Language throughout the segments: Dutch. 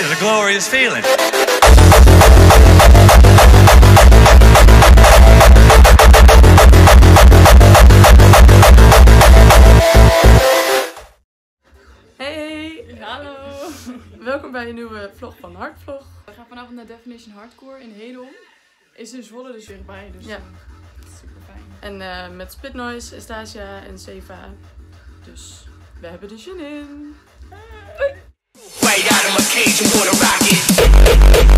is a glorious feeling. Hey, Hallo! welkom bij een nieuwe vlog van Hartvlog. We gaan vanavond naar Definition Hardcore in Hedel. Is in Zwolle dus weer bij, dus Ja. eh, super fijn. En eh, met Split Noise, Estasia en Seva. Dus we hebben er zin in. Cajun water rocket.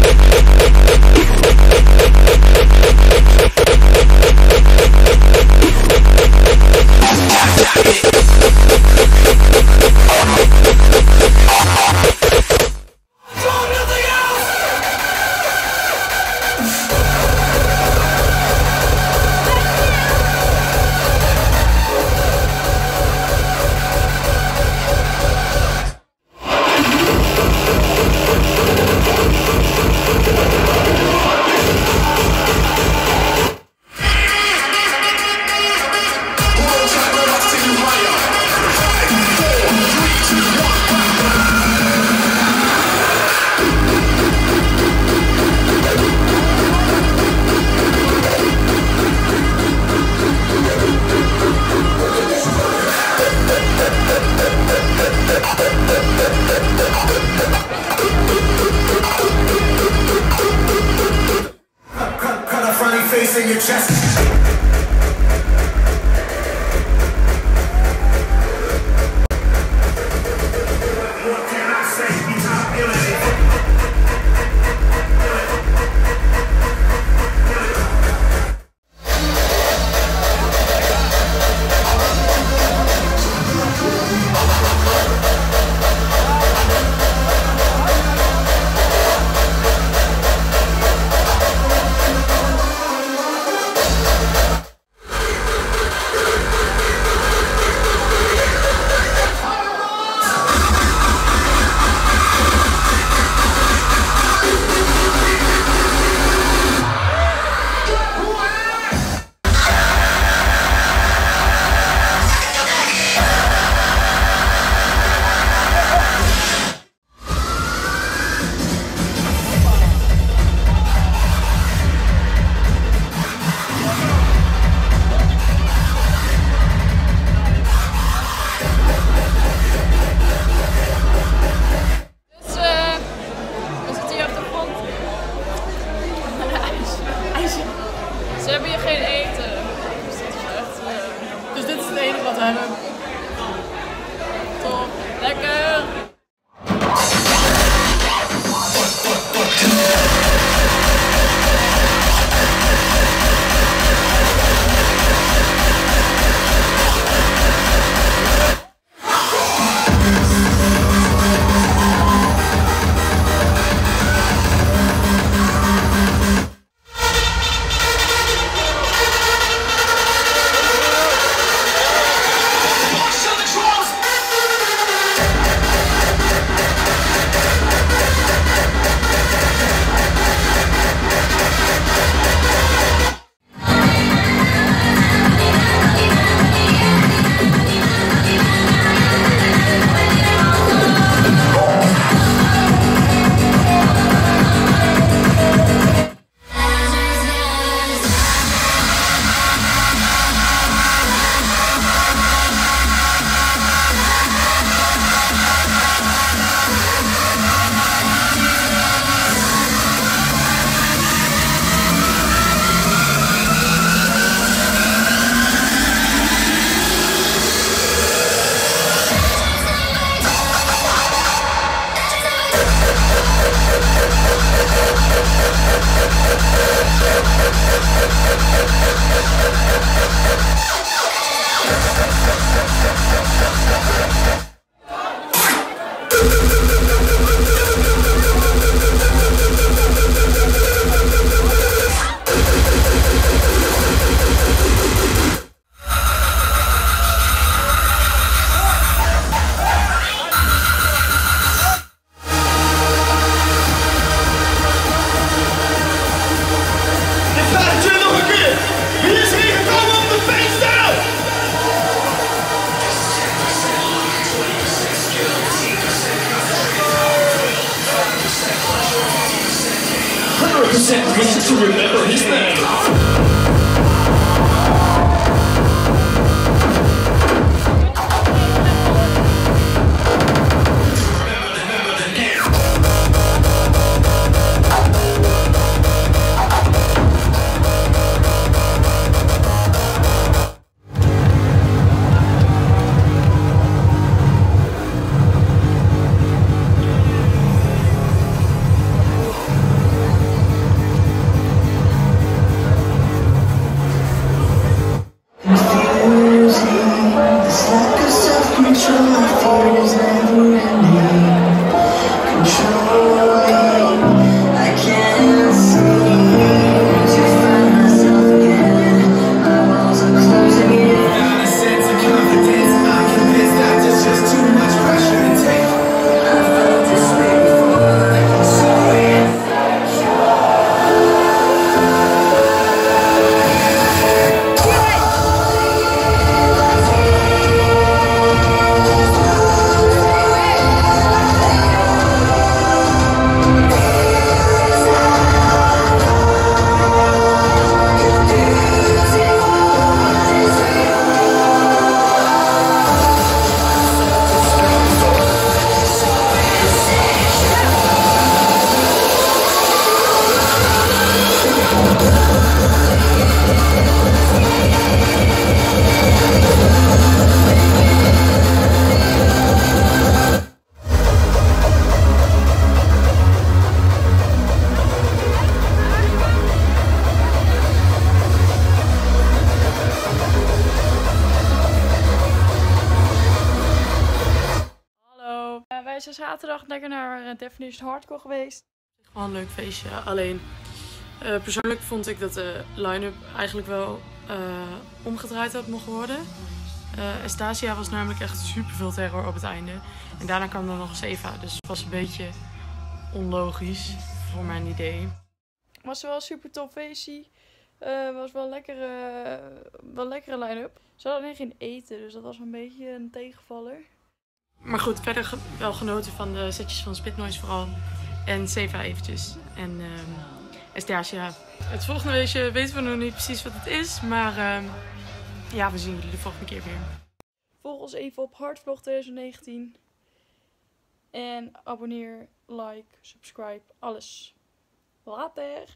100% reason to remember his name. Wij zijn zaterdag lekker naar eh, Definition Hardcore geweest. Gewoon een leuk feestje. Alleen, eh, persoonlijk vond ik dat de line-up eigenlijk wel eh, omgedraaid had mogen worden. Eh Estasia was namelijk echt super veel terror op het einde. En daarna kwam er nog eens Eva. Dus het was een beetje onlogisch voor mijn idee. Was wel een super tof feestje. Eh, was wel lekker, eh, wel lekkere line-up. Ze hadden alleen geen eten, dus dat was een beetje een tegenvaller. Maar goed, verder wel genoten van de setjes van Spitnoise vooral. En Seva eventjes. En ehm Estasia. Het volgende weesje weten we nog niet precies wat het is. Maar ehm, ja, we zien jullie de volgende keer weer. Volg ons even op Hardvlog 2019. En abonneer, like, subscribe, alles. Later!